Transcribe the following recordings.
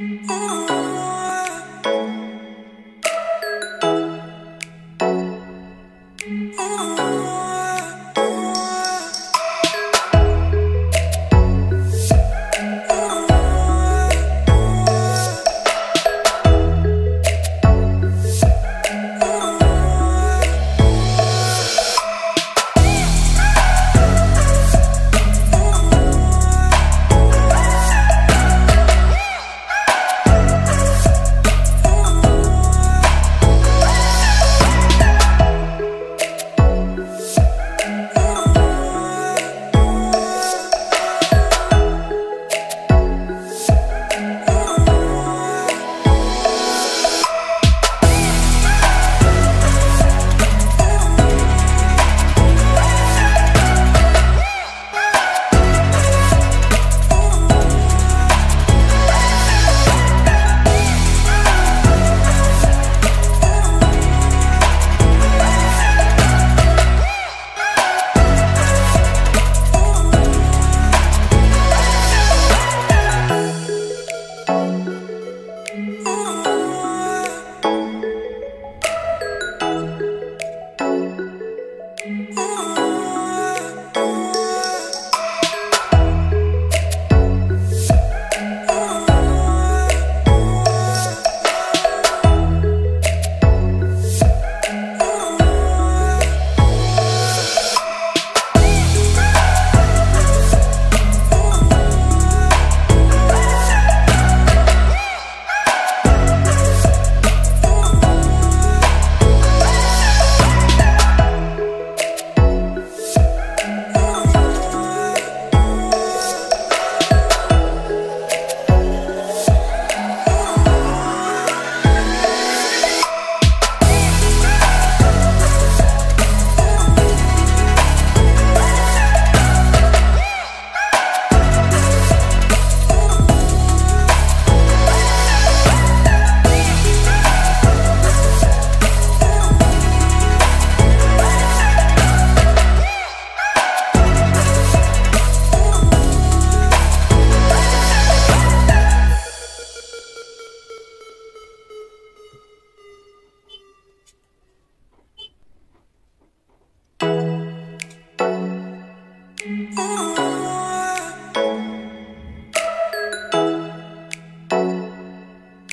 Ooh.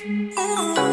Ooh.